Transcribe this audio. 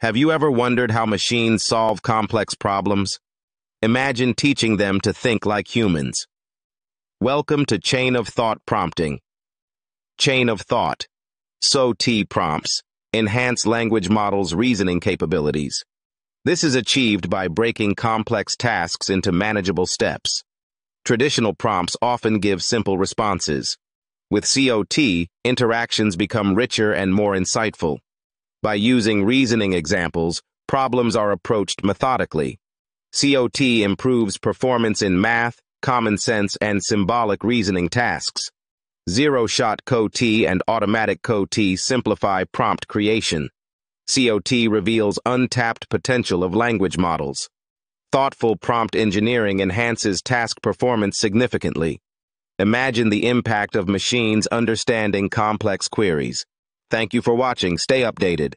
Have you ever wondered how machines solve complex problems? Imagine teaching them to think like humans. Welcome to Chain of Thought Prompting. Chain of Thought. COT prompts. Enhance language models' reasoning capabilities. This is achieved by breaking complex tasks into manageable steps. Traditional prompts often give simple responses. With COT, interactions become richer and more insightful. By using reasoning examples, problems are approached methodically. COT improves performance in math, common sense, and symbolic reasoning tasks. Zero-shot COT and automatic COT simplify prompt creation. COT reveals untapped potential of language models. Thoughtful prompt engineering enhances task performance significantly. Imagine the impact of machines understanding complex queries. Thank you for watching. Stay updated.